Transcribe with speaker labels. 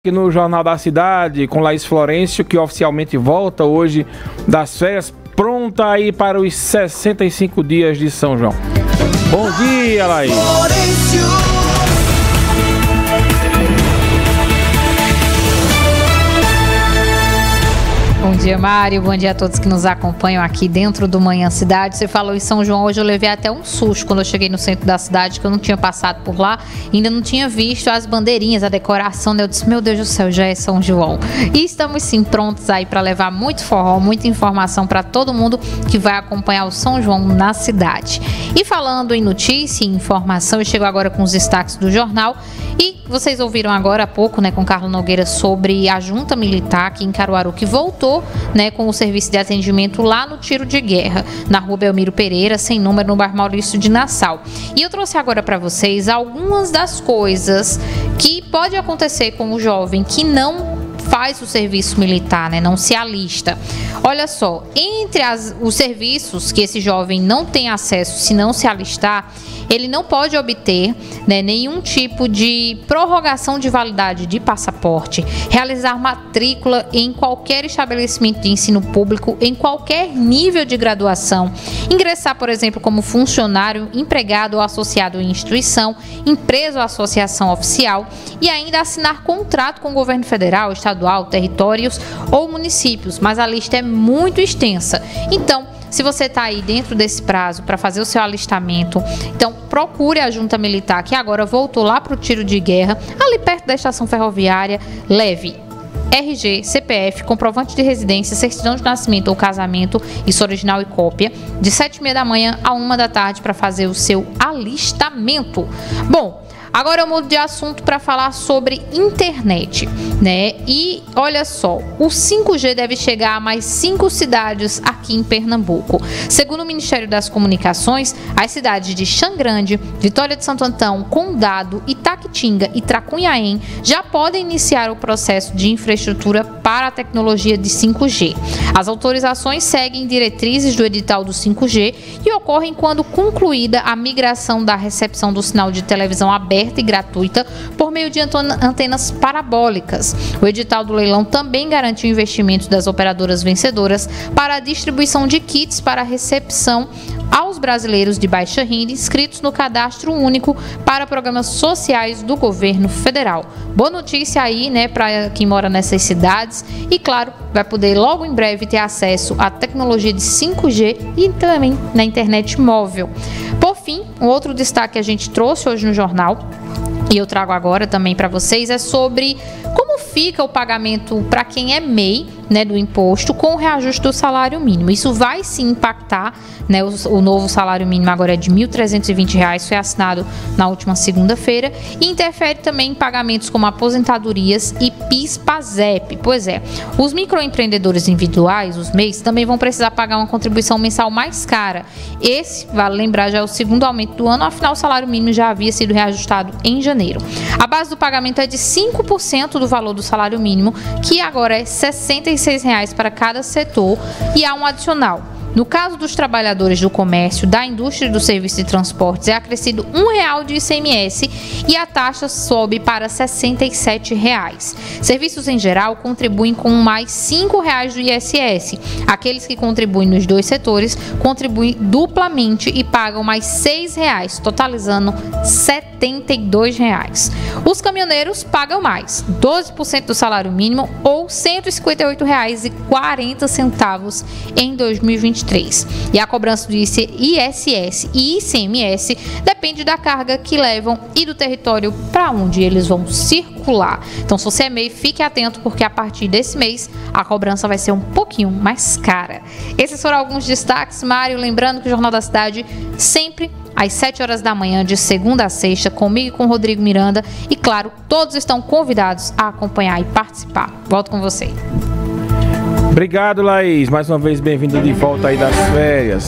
Speaker 1: aqui no Jornal da Cidade com Laís Florencio, que oficialmente volta hoje das férias, pronta aí para os 65 dias de São João. Bom dia, Laís. Florencio.
Speaker 2: Dia, Mário. Bom dia a todos que nos acompanham aqui dentro do Manhã Cidade. Você falou em São João, hoje eu levei até um susto quando eu cheguei no centro da cidade, que eu não tinha passado por lá, ainda não tinha visto as bandeirinhas, a decoração. Eu disse, meu Deus do céu, já é São João. E estamos sim prontos aí para levar muito forró, muita informação para todo mundo que vai acompanhar o São João na cidade. E falando em notícia e informação, eu chego agora com os destaques do jornal. E vocês ouviram agora há pouco, né, com Carlos Nogueira, sobre a junta militar aqui em Caruaru, que voltou, né, com o serviço de atendimento lá no tiro de guerra, na rua Belmiro Pereira, sem número, no bar Maurício de Nassau. E eu trouxe agora para vocês algumas das coisas que pode acontecer com o jovem que não faz o serviço militar, né, não se alista. Olha só, entre as, os serviços que esse jovem não tem acesso se não se alistar, ele não pode obter né, nenhum tipo de prorrogação de validade de passaporte, realizar matrícula em qualquer estabelecimento de ensino público, em qualquer nível de graduação, ingressar, por exemplo, como funcionário, empregado ou associado em instituição, empresa ou associação oficial e ainda assinar contrato com o governo federal, estadual, territórios ou municípios, mas a lista é muito extensa. Então, se você está aí dentro desse prazo para fazer o seu alistamento, então procure a junta militar que agora voltou lá para o tiro de guerra, ali perto da estação ferroviária, leve RG, CPF, comprovante de residência, certidão de nascimento ou casamento, isso original e cópia, de 7h30 da manhã a 1 da tarde para fazer o seu alistamento. Bom, Agora eu mudo de assunto para falar sobre internet, né? E olha só, o 5G deve chegar a mais cinco cidades aqui em Pernambuco. Segundo o Ministério das Comunicações, as cidades de Xangrande, Vitória de Santo Antão, Condado, Itaquitinga e Tracunhaém já podem iniciar o processo de infraestrutura para a tecnologia de 5G. As autorizações seguem diretrizes do edital do 5G e ocorrem quando concluída a migração da recepção do sinal de televisão aberta aberta e gratuita por meio de antenas parabólicas. O edital do leilão também garantiu investimentos das operadoras vencedoras para a distribuição de kits para recepção aos brasileiros de baixa renda inscritos no cadastro único para programas sociais do governo federal. Boa notícia aí, né, para quem mora nessas cidades e claro, vai poder logo em breve ter acesso à tecnologia de 5G e também na internet móvel. Fim, um outro destaque que a gente trouxe hoje no jornal e eu trago agora também para vocês é sobre como fica o pagamento para quem é MEI né, do imposto com o reajuste do salário mínimo. Isso vai se impactar, né, o, o, novo salário mínimo agora é de R$ 1.320, foi assinado na última segunda-feira, e interfere também em pagamentos como aposentadorias e PIS-PASEP. Pois é, os microempreendedores individuais, os MEIs, também vão precisar pagar uma contribuição mensal mais cara. Esse, vale lembrar, já é o segundo aumento do ano, afinal o salário mínimo já havia sido reajustado em janeiro. A base do pagamento é de 5% do valor do salário mínimo, que agora é R$ 66,00 para cada setor, e há um adicional no caso dos trabalhadores do comércio, da indústria e do serviço de transportes, é acrescido um real de ICMS e a taxa sobe para 67 reais. Serviços em geral contribuem com mais cinco reais do ISS. Aqueles que contribuem nos dois setores contribuem duplamente e pagam mais seis reais, totalizando R$ 72. Reais. Os caminhoneiros pagam mais, 12% do salário mínimo ou R$ 158,40 em 2023. 2023. E a cobrança do ISS e ICMS depende da carga que levam e do território para onde eles vão circular. Então, se você é MEI, fique atento porque a partir desse mês a cobrança vai ser um pouquinho mais cara. Esses foram alguns destaques, Mário. Lembrando que o Jornal da Cidade sempre às 7 horas da manhã, de segunda a sexta, comigo e com Rodrigo Miranda. E claro, todos estão convidados a acompanhar e participar. Volto com você.
Speaker 1: Obrigado, Laís. Mais uma vez, bem-vindo de volta aí das férias.